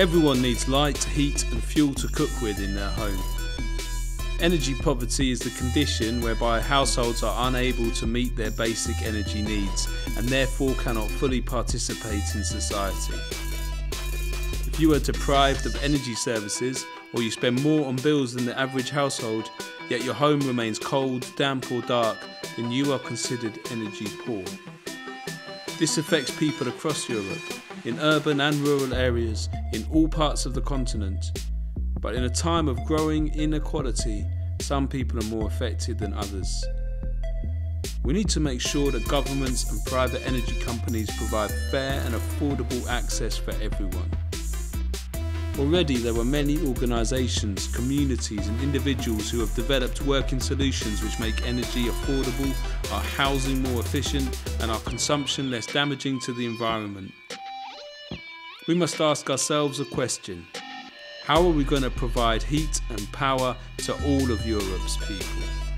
Everyone needs light, heat, and fuel to cook with in their home. Energy poverty is the condition whereby households are unable to meet their basic energy needs and therefore cannot fully participate in society. If you are deprived of energy services or you spend more on bills than the average household, yet your home remains cold, damp, or dark, then you are considered energy poor. This affects people across Europe, in urban and rural areas, in all parts of the continent. But in a time of growing inequality, some people are more affected than others. We need to make sure that governments and private energy companies provide fair and affordable access for everyone. Already there are many organisations, communities and individuals who have developed working solutions which make energy affordable, our housing more efficient and our consumption less damaging to the environment. We must ask ourselves a question. How are we going to provide heat and power to all of Europe's people?